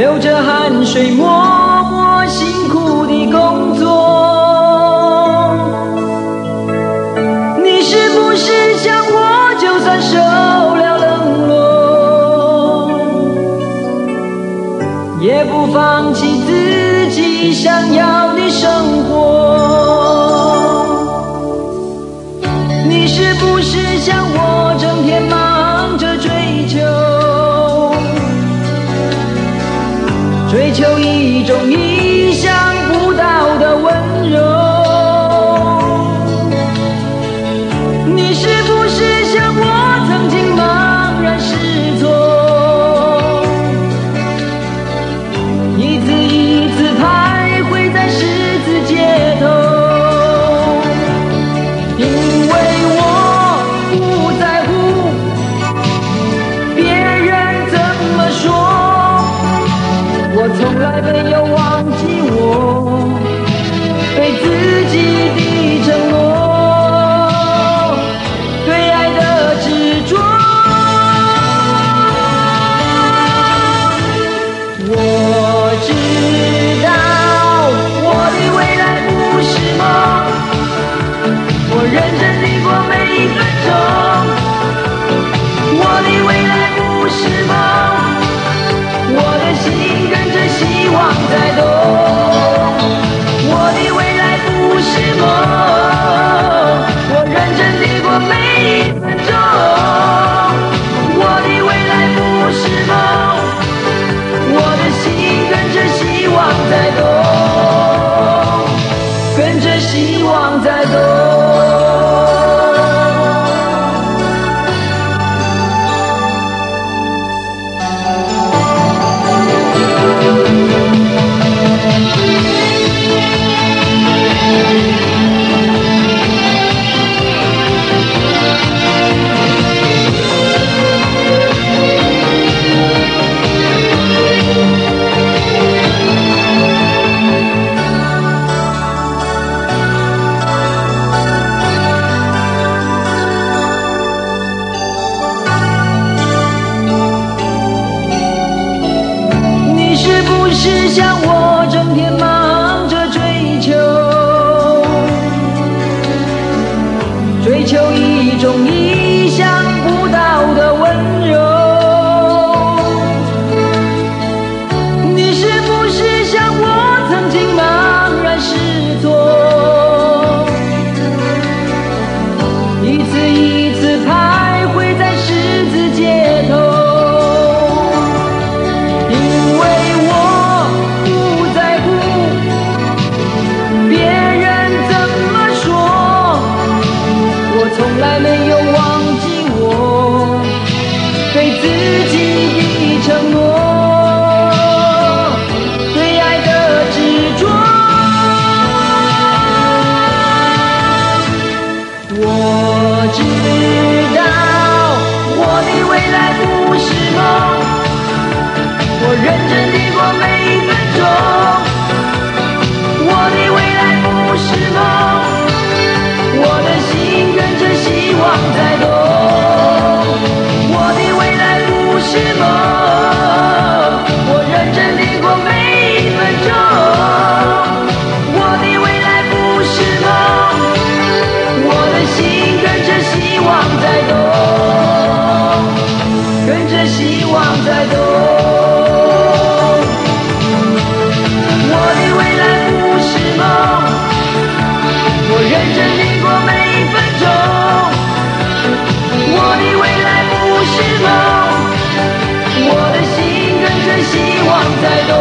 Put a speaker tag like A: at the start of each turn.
A: 流着汗水默默辛苦的工作，你是不是想我就算受了冷落，也不放弃自己想要的生活。终于 I don't 是想我整天忙着追求追求一种意想不到的温柔。你是不是像我曾经茫然失措？一次一在动，我的未来不是梦。我认真地过每一分钟，我的未来不是梦。我的心跟着希望在动。